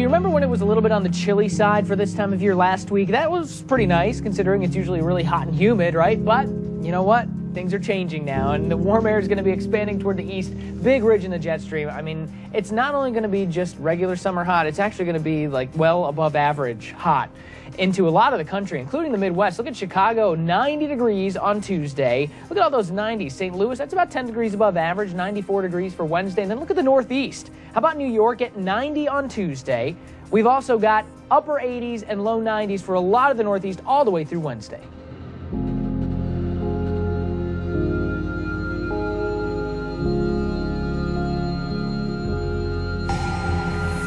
You remember when it was a little bit on the chilly side for this time of year last week? That was pretty nice considering it's usually really hot and humid, right? But you know what? Things are changing now, and the warm air is going to be expanding toward the east. Big ridge in the jet stream. I mean, it's not only going to be just regular summer hot, it's actually going to be like well above average hot into a lot of the country, including the Midwest. Look at Chicago, 90 degrees on Tuesday. Look at all those 90s. St. Louis, that's about 10 degrees above average, 94 degrees for Wednesday. And then look at the Northeast. How about New York at 90 on Tuesday? We've also got upper 80s and low 90s for a lot of the Northeast all the way through Wednesday.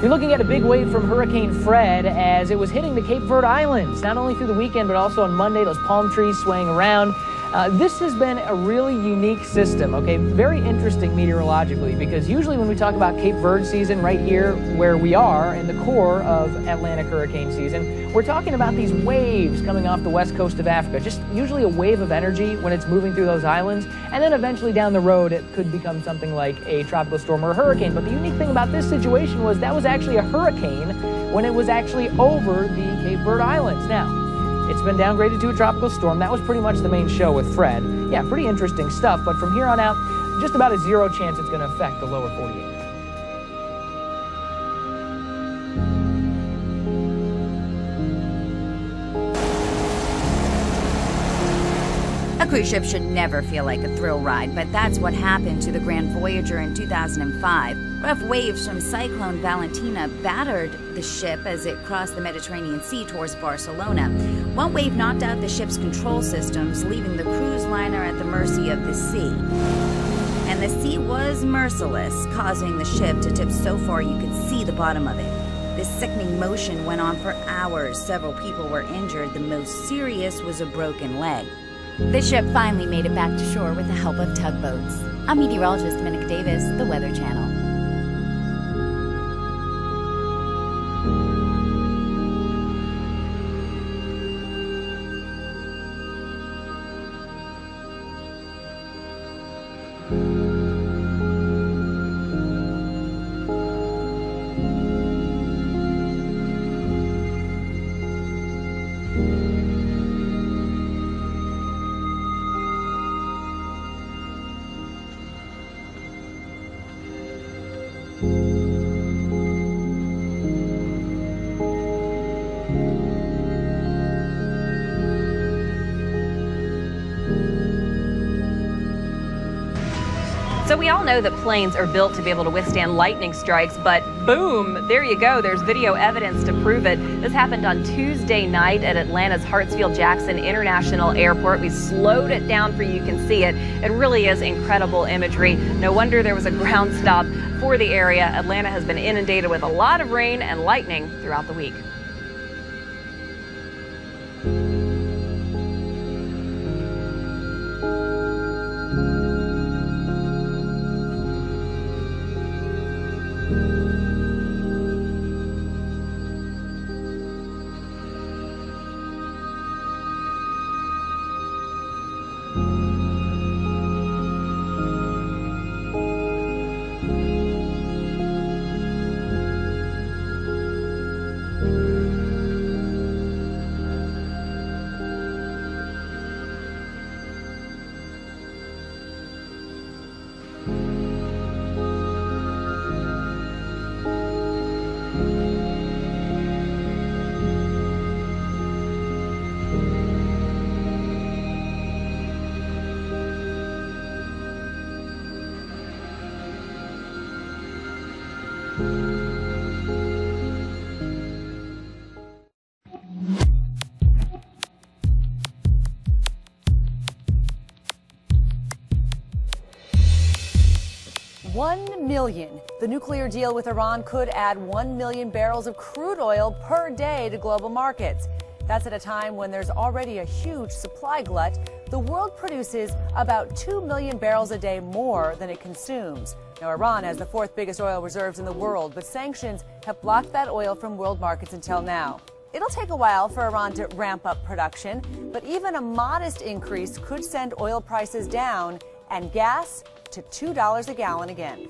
You're looking at a big wave from Hurricane Fred as it was hitting the Cape Verde Islands, not only through the weekend, but also on Monday, those palm trees swaying around. Uh, this has been a really unique system, okay? Very interesting meteorologically because usually when we talk about Cape Verde season right here where we are in the core of Atlantic hurricane season, we're talking about these waves coming off the west coast of Africa. Just usually a wave of energy when it's moving through those islands, and then eventually down the road it could become something like a tropical storm or a hurricane. But the unique thing about this situation was that was actually a hurricane when it was actually over the Cape Verde Islands. Now, it's been downgraded to a tropical storm. That was pretty much the main show with Fred. Yeah, pretty interesting stuff, but from here on out, just about a zero chance it's going to affect the lower 48. A cruise ship should never feel like a thrill ride, but that's what happened to the Grand Voyager in 2005. Rough waves from Cyclone Valentina battered the ship as it crossed the Mediterranean Sea towards Barcelona. One wave knocked out the ship's control systems, leaving the cruise liner at the mercy of the sea. And the sea was merciless, causing the ship to tip so far you could see the bottom of it. This sickening motion went on for hours. Several people were injured. The most serious was a broken leg. The ship finally made it back to shore with the help of tugboats. I'm meteorologist Domenica Davis, The Weather Channel. We all know that planes are built to be able to withstand lightning strikes, but boom, there you go. There's video evidence to prove it. This happened on Tuesday night at Atlanta's Hartsfield-Jackson International Airport. We slowed it down for you, you can see it. It really is incredible imagery. No wonder there was a ground stop for the area. Atlanta has been inundated with a lot of rain and lightning throughout the week. One million. The nuclear deal with Iran could add 1 million barrels of crude oil per day to global markets. That's at a time when there's already a huge supply glut. The world produces about 2 million barrels a day more than it consumes. Now, Iran has the fourth biggest oil reserves in the world, but sanctions have blocked that oil from world markets until now. It'll take a while for Iran to ramp up production, but even a modest increase could send oil prices down and gas to $2 a gallon again.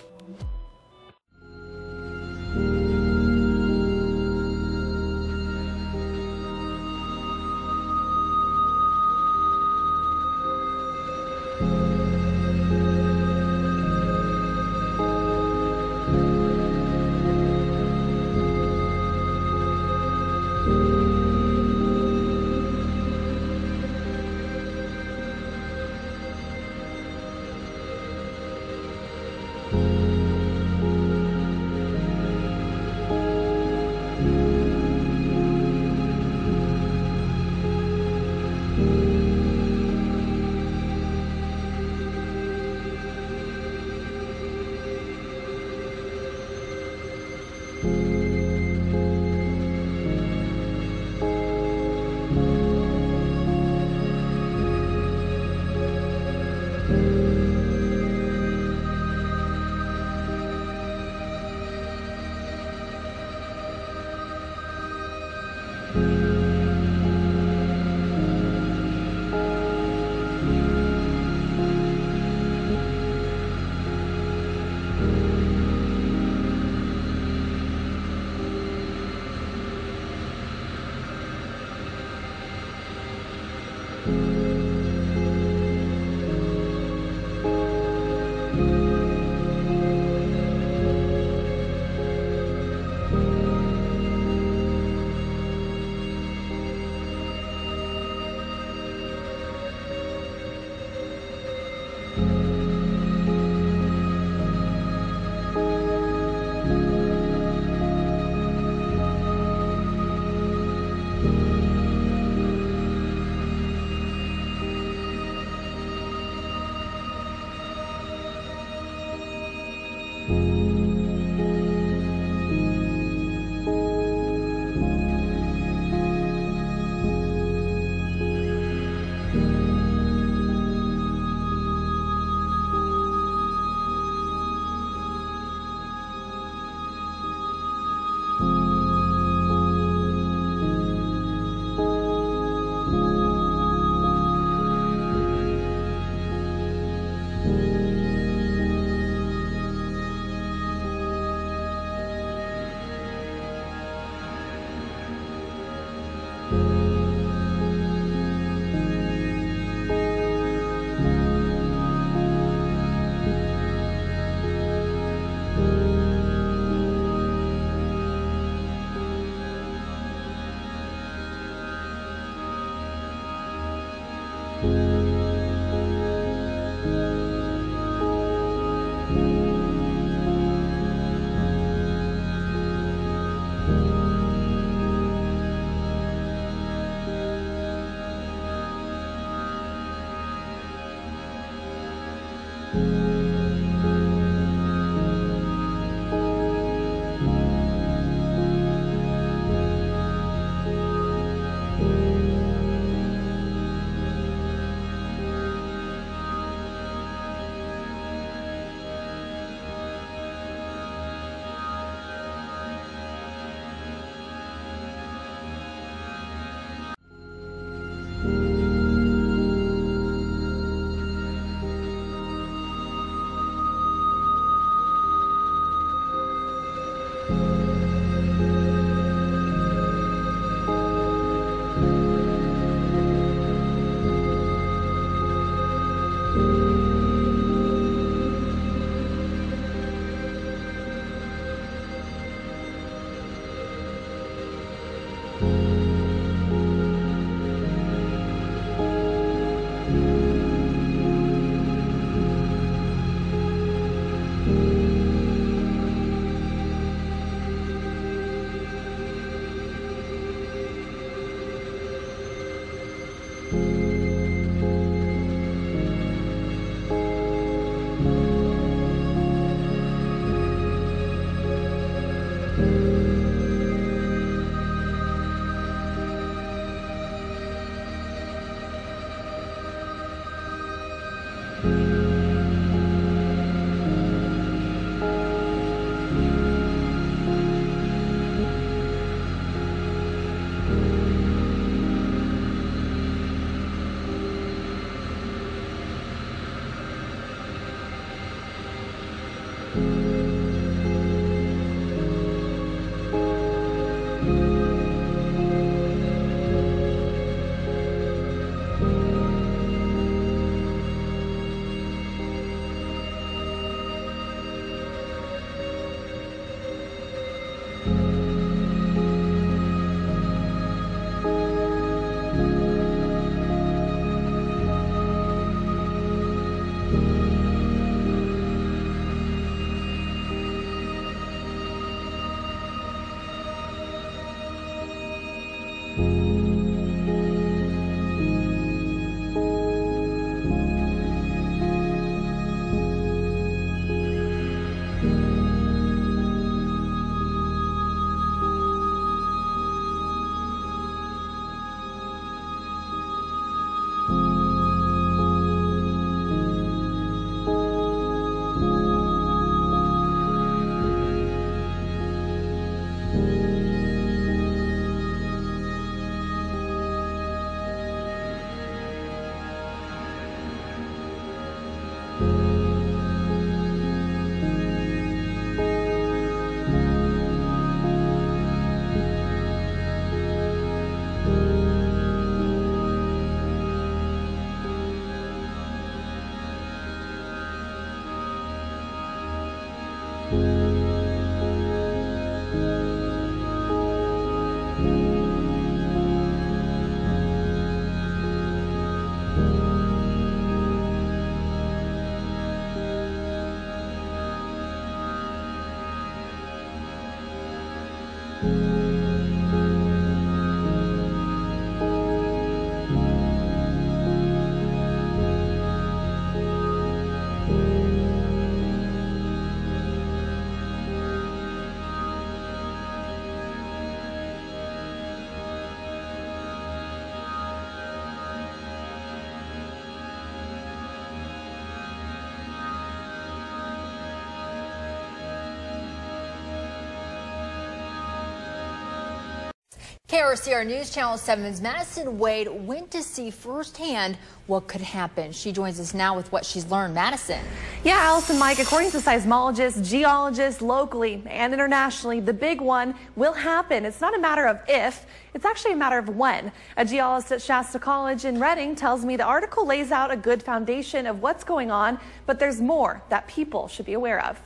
KRCR News Channel 7's Madison Wade went to see firsthand what could happen. She joins us now with what she's learned. Madison. Yeah, Allison Mike, according to seismologists, geologists locally and internationally, the big one will happen. It's not a matter of if, it's actually a matter of when. A geologist at Shasta College in Redding tells me the article lays out a good foundation of what's going on, but there's more that people should be aware of.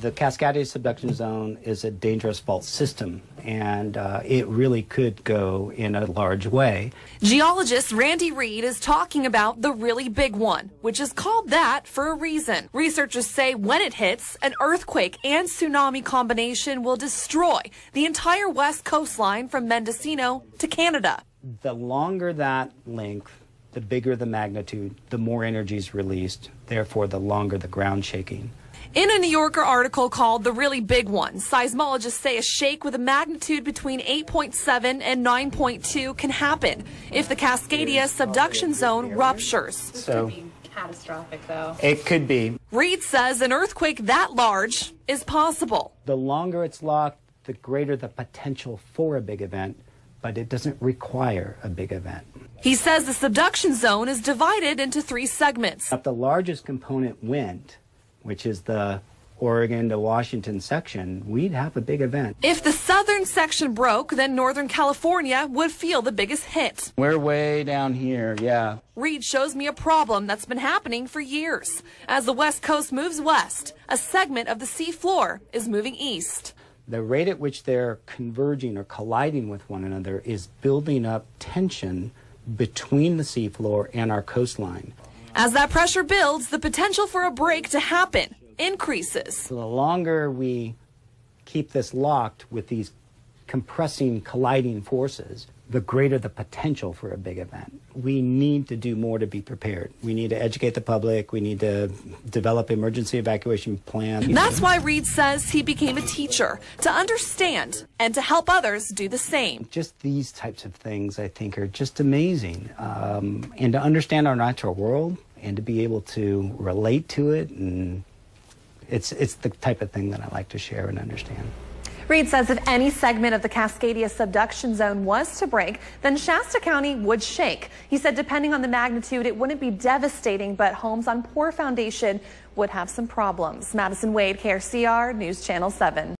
The Cascadia subduction zone is a dangerous fault system, and uh, it really could go in a large way. Geologist Randy Reed is talking about the really big one, which is called that for a reason. Researchers say when it hits, an earthquake and tsunami combination will destroy the entire west coastline from Mendocino to Canada. The longer that length, the bigger the magnitude, the more energy is released, therefore, the longer the ground shaking. In a New Yorker article called The Really Big One, seismologists say a shake with a magnitude between 8.7 and 9.2 can happen if the Cascadia subduction zone ruptures. So, catastrophic, though. it could be. Reed says an earthquake that large is possible. The longer it's locked, the greater the potential for a big event, but it doesn't require a big event. He says the subduction zone is divided into three segments. If the largest component went, which is the Oregon to Washington section, we'd have a big event. If the southern section broke, then Northern California would feel the biggest hit. We're way down here, yeah. Reed shows me a problem that's been happening for years. As the West Coast moves west, a segment of the seafloor is moving east. The rate at which they're converging or colliding with one another is building up tension between the seafloor and our coastline. As that pressure builds, the potential for a break to happen increases. So the longer we keep this locked with these compressing, colliding forces, the greater the potential for a big event. We need to do more to be prepared. We need to educate the public. We need to develop emergency evacuation plans. That's why Reed says he became a teacher to understand and to help others do the same. Just these types of things, I think, are just amazing. Um, and to understand our natural world and to be able to relate to it, and it's it's the type of thing that I like to share and understand. Reed says if any segment of the Cascadia subduction zone was to break, then Shasta County would shake. He said depending on the magnitude, it wouldn't be devastating, but homes on poor foundation would have some problems. Madison Wade, KRCR, News Channel 7.